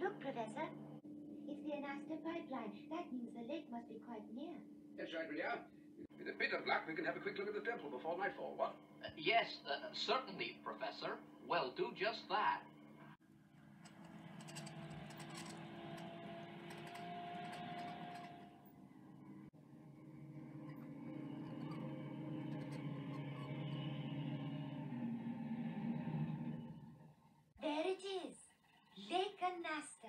Look, Professor. It's the Anasta pipeline. That means the lake must be quite near. That's right, we are. With a bit of luck, we can have a quick look at the temple before nightfall, what? Uh, yes, uh, certainly, Professor. Well, do just that. a nest.